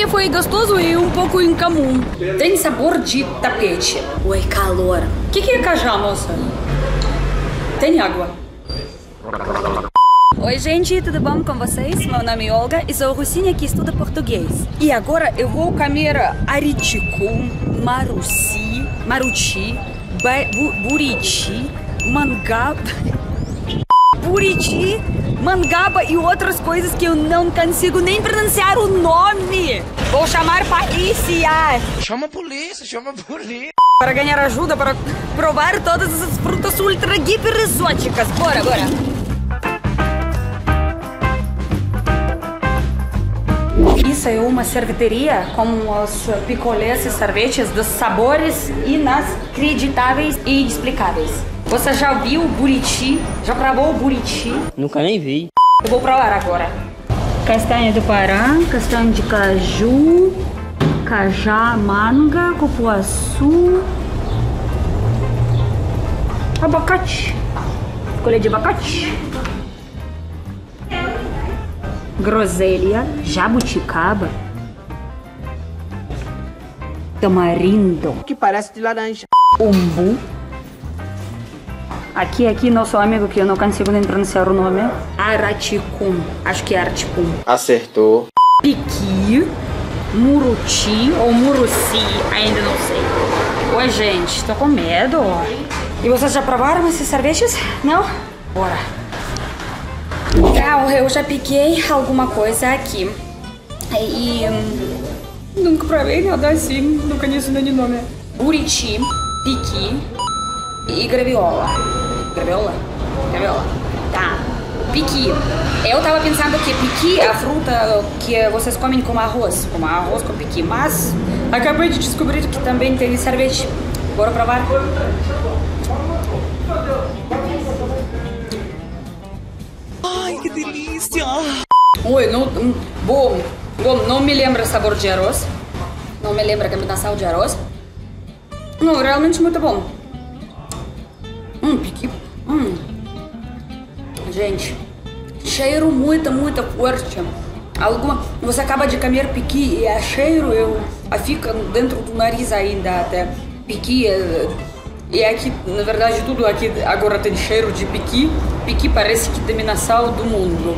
porque foi gostoso e um pouco incomum. Tem sabor de tapete. Oi, calor. O que, que é cajá, moça? Tem água. Oi, gente, tudo bom com vocês? Meu nome é Olga e sou russinha que estuda português. E agora eu vou comer ariticum, maruci, maruti, bu- buriti, mangaba, buriti, mangaba e outras coisas que eu não consigo nem pronunciar o nome. Vou chamar polícia Chama a polícia, chama a polícia. para ganhar ajuda para provar todas essas frutas ultra hiper exóticas. Bora, bora. Isso é uma sorveteria com os picolés e sorvetes dos sabores inacreditáveis e inexplicáveis. Você já viu o buriti? Já provou o buriti? Nunca nem vi. Eu vou provar agora. Castanha do Pará, castanha de caju, cajá, manga, cupuaçu, abacate, colher de abacate, groselha, jabuticaba, tamarindo, Que parece de laranja. umbu. Aqui, aqui, nosso amigo que eu não consigo nem pronunciar o nome. Araticum. Acho que é araticum. Acertou. Piqui, muruti ou muruci, ainda não sei. Oi, gente, tô com medo. E vocês já provaram esses sorvetes? Não? Bora. Ah, eu já piquei alguma coisa aqui. E. hum, Nunca provei nada assim, não conheço nem nome. Buriti, piqui e graviola. Graviola? Graviola. Tá. Piqui. Eu tava pensando que piqui é a fruta que vocês comem com arroz. Com arroz com piqui. Mas acabei de descobrir que também tem sorvete. Bora provar? Ai, que delícia. Oi, não, bom, bom, não me lembra sabor de arroz. Não me lembra a combinação de arroz. Não, realmente muito bom. Hum, piqui. Hum. Gente, cheiro muito, muito forte. Alguma, você acaba de comer piqui e a cheiro eu, a fica dentro do nariz ainda até. Piqui é, e aqui, na verdade, tudo aqui agora tem cheiro de piqui. Piqui parece que dominação do mundo.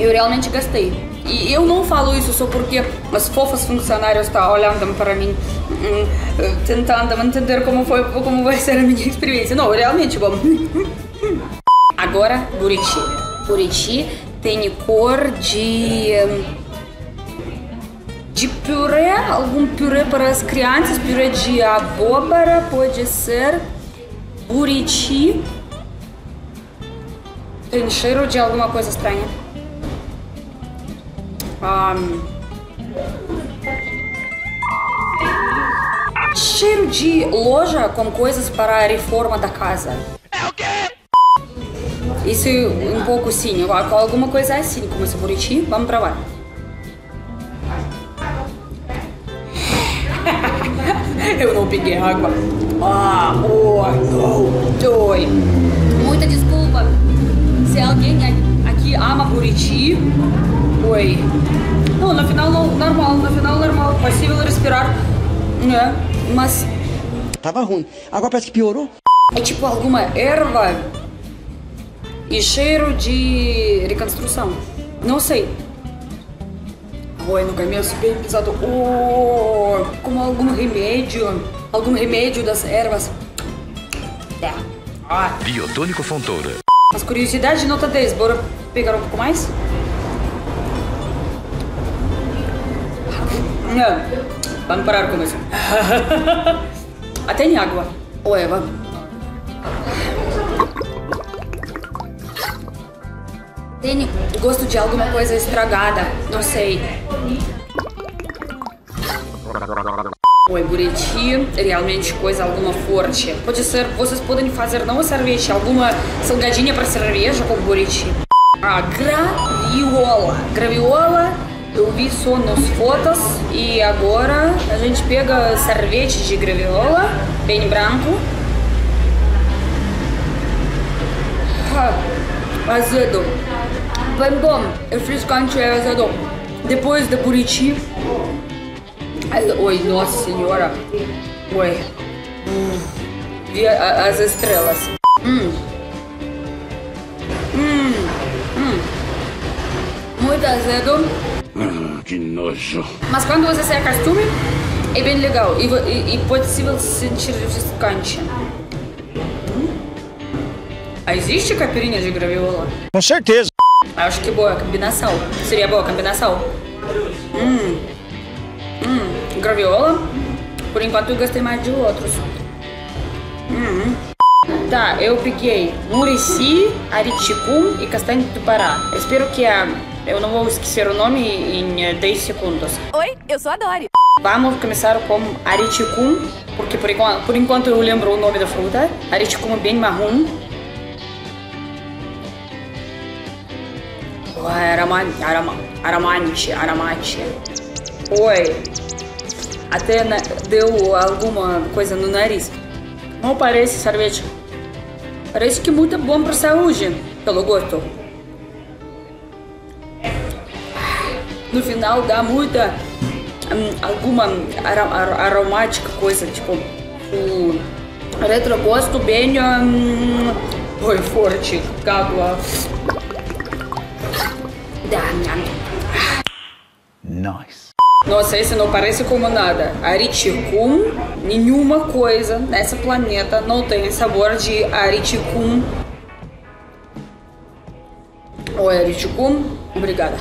Eu realmente gostei. E eu não falo isso só porque as fofas funcionárias estão olhando para mim, hum, eh, tentando entender como, foi, como vai ser a minha experiência. Não, realmente bom. Agora, Buriti. Buriti tem cor de. hum, de purê, algum purê para as crianças, purê de abóbora, pode ser. Buriti. Tem cheiro de alguma coisa estranha. Ahn. cheiro de loja com coisas para a reforma da casa. É o quê? Isso um pouco sim, alguma coisa assim, como esse buriti. Vamos provar. Eu não peguei água. Ah, oh, não. Possível respirar, né? Mas Tava ruim. Agora parece que piorou. é tipo alguma erva e cheiro de reconstrução. Não sei. Oi, no começo bem pesado. Oh, como algum remédio. Algum remédio das ervas. É. Ah, Biotônico Fontoura. as curiosidades nota 10. Bora pegar um pouco mais? Não. Vamos parar com isso. Até água. Ou Eva. Tem gosto de alguma coisa estragada. Não sei. Oi, buriti, realmente coisa alguma forte. Pode ser, vocês podem fazer não sorvete, alguma salgadinha para cerveja com buriti. A graviola. Graviola eu vi só nas fotos e agora a gente pega sorvete de graviola, bem branco. Azedo. Bem bom, refrescante é azedo. Depois da Buriti. Oi, nossa senhora. Oi. Vi as estrelas. Hum. Hum. Hum. Muito azedo. Que nojo. Mas quando você se acostume, é bem legal. E, e, e pode se sentir refrescante. Hum. Ah, Existe caipirinha de graviola? Com certeza. Acho que boa combinação. Seria boa combinação. Hum. Hum. Graviola. Por enquanto eu gostei mais de outros. Hum. Tá, eu peguei Murici, Ariticum e Castanho do Pará. Espero que a... eu não vou esquecer o nome em eh, 10 segundos. Oi, eu sou a Dori. Vamos começar com Ariticum, porque por enquanto, por enquanto eu lembro o nome da fruta. Ariticum é bem marrom. Arama, arama, aramante, aramate. Oi. Até na- deu alguma coisa no nariz. Não parece sorvete. Parece que é muito bom para saúde, pelo gosto. No final dá muita hum, alguma aromática coisa, tipo o retrogosto bem hum, oi, forte, água. Nice. Nossa, esse não parece como nada. Ariticum, nenhuma coisa nessa planeta não tem sabor de ariticum. Oi, ariticum, obrigada.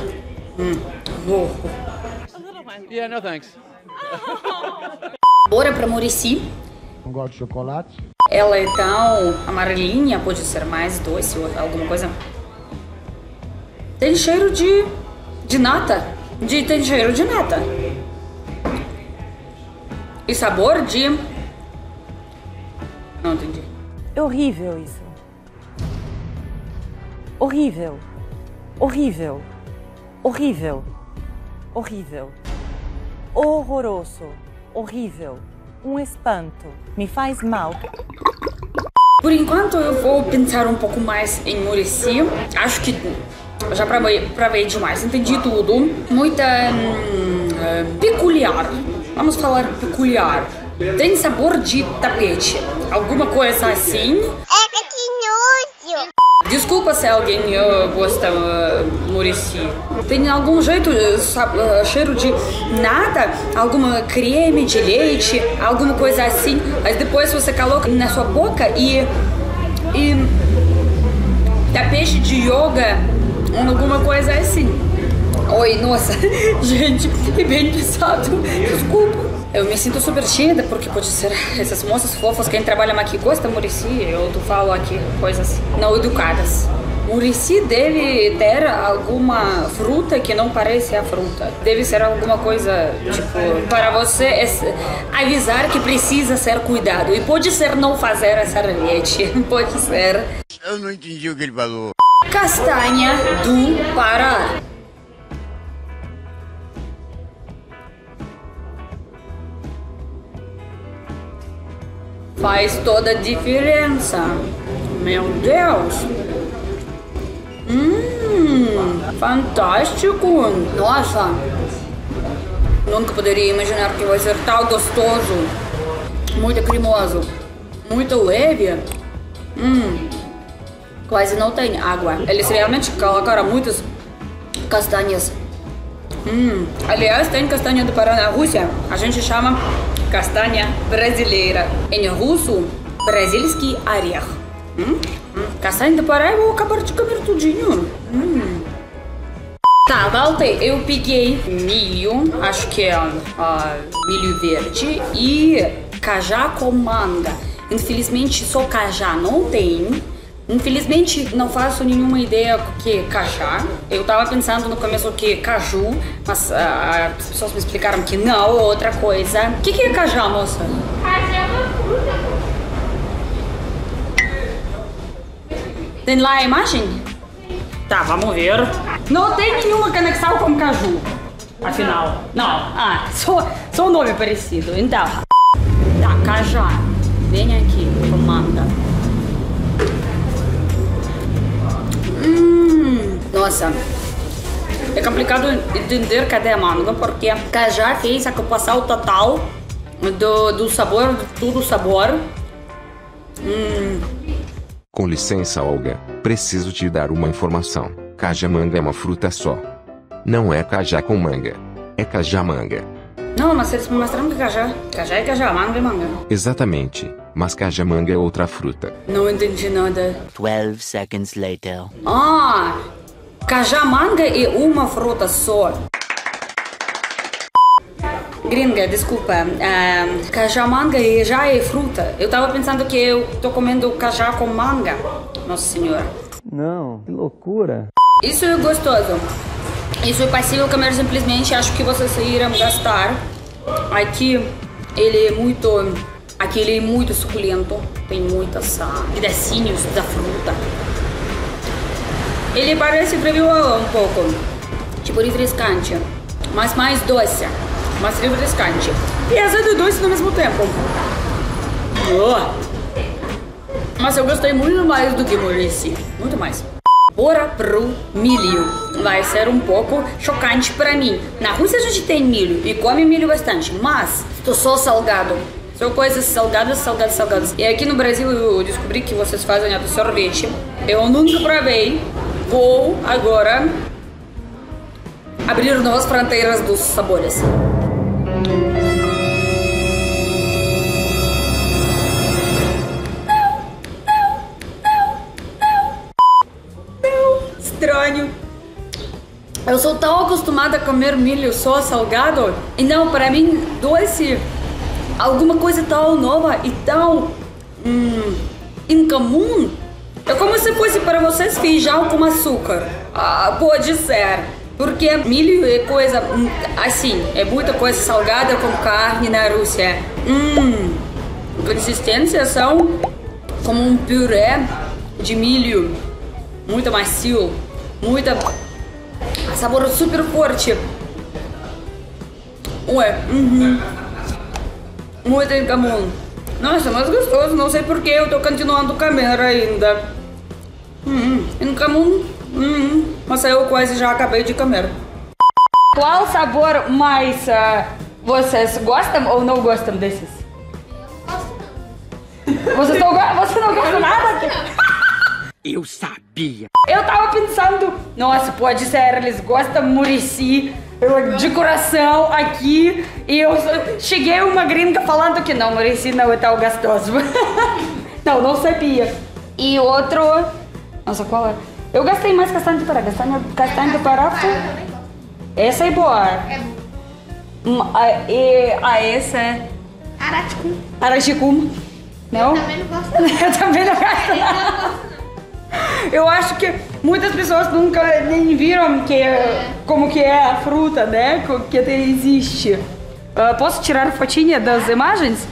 Hum. Oh. Yeah, no thanks. Bora pra Murici. Não gosto de chocolate? Ela é tão amarelinha, pode ser mais doce ou alguma coisa. Tem cheiro de. de nata. De, tem cheiro de nata. E sabor de. Não entendi. É horrível isso. Horrível. Horrível. Horrível. Horrível. Horroroso. Horrível. Um espanto. Me faz mal. Por enquanto eu vou pensar um pouco mais em Murici. Acho que já provei, demais, entendi tudo. Muita hum, eh, peculiar. Vamos falar peculiar. Tem sabor de tapete. Alguma coisa assim. Desculpa se alguém eh, gosta uh, Murici. Tem algum jeito, eh, sa- eh, cheiro de nada, alguma creme de leite, alguma coisa assim. Mas depois você coloca na sua boca e. e. tapete de yoga, alguma coisa assim. Oi, nossa, gente, que bem pesado. Desculpa. Eu me sinto super tímida porque pode ser essas moças fofas, quem trabalha aqui gosta de Murici, eu falo aqui coisas não educadas. Murici deve ter alguma fruta que não parece a fruta. Deve ser alguma coisa, tipo, para você es- avisar que precisa ser cuidado. E pode ser não fazer a sorvete. Pode ser Eu não entendi o que ele falou. castanha do Pará. Faz toda a diferença. Meu Deus. Hum, fantástico. Nossa. Nunca poderia imaginar que vai ser tão gostoso. Muito cremoso. Muito leve. Hum. Quase não tem água. Eles realmente colocaram muitas castanhas. Hum. Aliás, tem castanha do Pará na Rússia. A gente chama castanha brasileira. Em russo, бразильский орех. Hum? Hum. Castanha do Pará, eu vou acabar de comer tudinho. Hum. Tá, voltei. Eu peguei milho, acho que é ah, milho verde, e cajá com manga. Infelizmente, só cajá não tem. Infelizmente, não faço nenhuma ideia o que é cajá. Eu tava pensando no começo que é caju, mas ah, as pessoas me explicaram que não, é outra coisa. O que, que é cajá, moça? Tem lá a imagem? Tá, vamos ver. Não tem nenhuma conexão com caju. Afinal, não. Ah, só, só o nome é parecido. Então, tá, cajá. Vem aqui, comanda. Nossa. é complicado entender cadê a manga, porque Cajá fez a ocupação total do, do sabor, de tudo o sabor. Com licença, Olga, preciso te dar uma informação. Cajamanga é uma fruta só. Não é cajá com manga. É cajamanga. Não, mas eles me mostraram que Cajá. Cajá é Cajá, manga é manga. Exatamente. Mas cajamanga é outra fruta. Não entendi nada. 12 seconds later. Ah, cajamanga é uma fruta só. Gringa, desculpa. Ah, cajamanga já é fruta. Eu tava pensando que eu tô comendo cajá com manga. Nossa senhora. Não, que loucura. Isso é gostoso. Isso é possível comer simplesmente. Acho que vocês irão gastar. Aqui ele é muito. Aqui ele é muito suculento. Tem muitos ah, pedacinhos da fruta. Ele parece breviola um pouco. Tipo refrescante. Mas mais doce. Mais refrescante. E azedo e doce no mesmo tempo. Oh. Mas eu gostei muito mais do que Murici. Muito mais. Bora pro milho. Vai ser um pouco chocante pra mim. Na Rússia a gente tem milho e come milho bastante, mas tô só salgado. São coisas salgadas, salgadas, salgadas. E aqui no Brasil eu descobri que vocês fazem sorvete. Eu nunca provei. Vou agora abrir novas fronteiras dos sabores. Estranho. Eu sou tão acostumada a comer milho só salgado, e não, para mim, doce, alguma coisa tão nova e tão hum, incomum. É como se fosse para vocês feijão com açúcar. Ah, pode ser. Porque milho é coisa hum, assim, é muita coisa salgada com carne na Rússia. Hum, consistência são como um purê de milho, muito macio, muita sabor super forte. Ué, uhum. Muito incomum. Nossa, mas gostoso, não sei porque eu tô continuando a comer ainda. Hum, incomum, hum, mas eu quase já acabei de comer. Qual sabor mais ah, vocês gostam ou não gostam desses? Vocês não, go- você não gosta nada? Eu sabia. Eu tava pensando, nossa, pode ser, eles gostam de Murici, eu- de coração aqui, e eu cheguei uma gringa falando que não, Murici não é tão gostoso. não, não sabia. E outro, nossa, qual é? Eu gastei mais castanha de pará, castanha, castanha de pará foi... Essa é boa. Hum, a, e, a essa é... Araticum. Arachicum. Não? Também não gosto. Eu também não gosto. não. Eu acho que muitas pessoas nunca nem viram que, como que é a fruta, né? Que existe. Ah, posso tirar fotinha das imagens?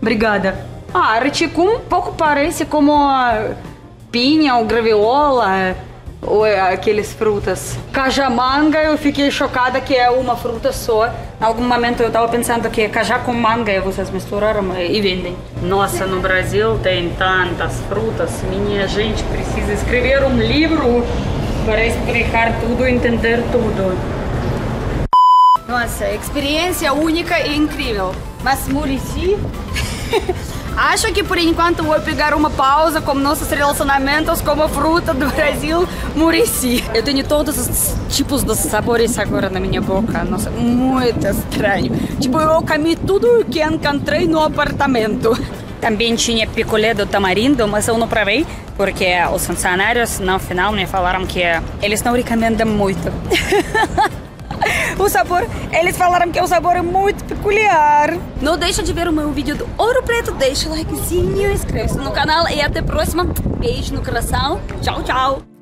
Obrigada. Ah, reticum um pouco parece como a pinha ou graviola ou é aqueles frutas. Cajamanga, eu fiquei chocada que é uma fruta só. Em algum momento eu tava pensando que cajá com manga e vocês misturaram e vendem. Nossa, no Brasil tem tantas frutas. Minha gente precisa escrever um livro para explicar tudo e entender tudo. Nossa, experiência única e incrível. Mas Murici? Acho que por enquanto vou pegar uma pausa com nossos relacionamentos como a fruta do Brasil, Murici. Eu tenho todos os tipos de sabores agora na minha boca. Nossa, muito estranho. Tipo, eu comi tudo que encontrei no apartamento. Também tinha picolé do tamarindo, mas eu não provei, porque os funcionários no final me falaram que eles não recomendam muito. O sabor, eles falaram que o sabor é muito peculiar. Não deixa de ver o meu vídeo do Ouro Preto, deixa o likezinho, inscreve-se no canal e até a próxima. Beijo no coração. Tchau, tchau.